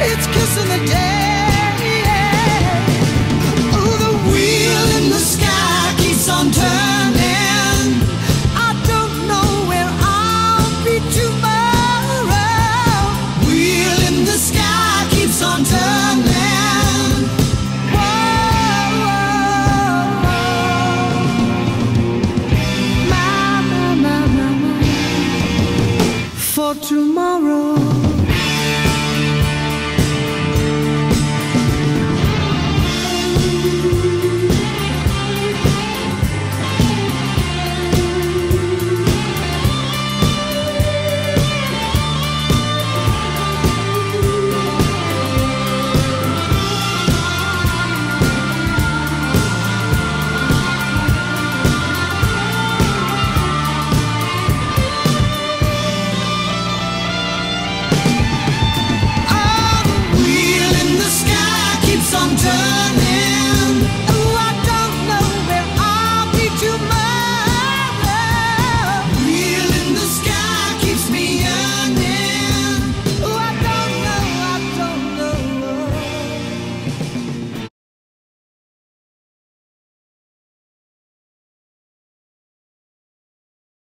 It's kissing the day.